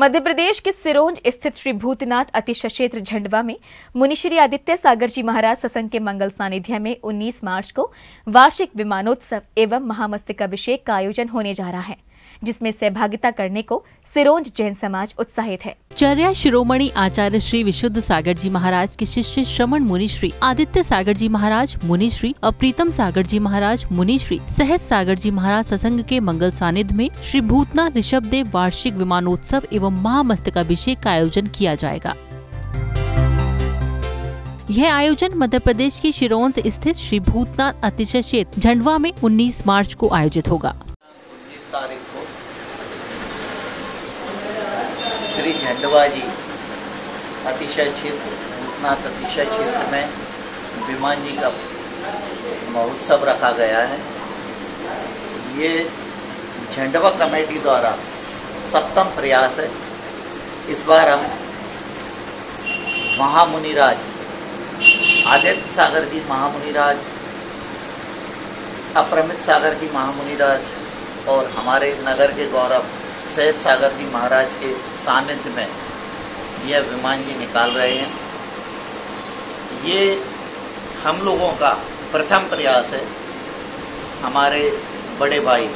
मध्य प्रदेश के सिरोंज स्थित श्री भूतनाथ अतिशक्षेत्र झंडवा में मुनिश्री आदित्य सागर जी महाराज ससंग के मंगल सानिध्य में 19 मार्च को वार्षिक विमानोत्सव एवं महामस्तकाभिषेक का आयोजन होने जा रहा है। जिसमें सहभागिता करने को सिरोंज जैन समाज उत्साहित है। चर्या शिरोमणि आचार्य श्री विशुद्ध सागर जी महाराज के शिष्य श्रमण मुनि श्री आदित्य सागर जी महाराज, मुनि श्री और प्रीतम सागर जी महाराज, मुनि श्री सहज सागर जी महाराज ससंग के मंगल सानिध्य में श्री भूतनाथ ऋषभ देव वार्षिक विमानोत्सव एवं महामस्तकाभिषेक का आयोजन किया जाएगा। यह आयोजन मध्य प्रदेश की शिरोंज स्थित श्री भूतनाथ अतिशय क्षेत्र, झंडवा में 19 मार्च को आयोजित होगा। श्री झंडवा जी। अतिशय क्षेत्र, भूतनाथ अतिशय क्षेत्र में विमान जी का महोत्सव रखा गया है। ये झंडवा कमेटी द्वारा सप्तम प्रयास है। इस बार हम महामुनिराज, आदित्य सागर जी महामुनिराज, अप्रमित सागर जी महामुनिराज और हमारे नगर के गौरव सैयद सागर जी महाराज के सानिध्य में यह विमान जी निकाल रहे हैं। ये हम लोगों का प्रथम प्रयास है। हमारे बड़े भाई,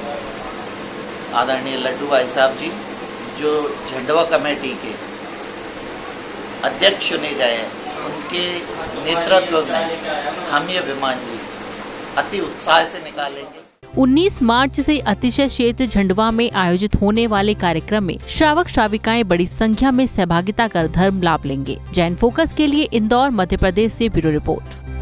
आदरणीय लड्डू भाई साहब जी, जो झंडवा कमेटी के अध्यक्ष चुने गए हैं, उनके नेतृत्व में हम ये विमान जी अति उत्साह से निकालेंगे। 19 मार्च से अतिशय क्षेत्र झंडवा में आयोजित होने वाले कार्यक्रम में श्रावक श्राविकाएँ बड़ी संख्या में सहभागिता कर धर्म लाभ लेंगे। जैन फोकस के लिए इंदौर, मध्य प्रदेश ऐसी ब्यूरो रिपोर्ट।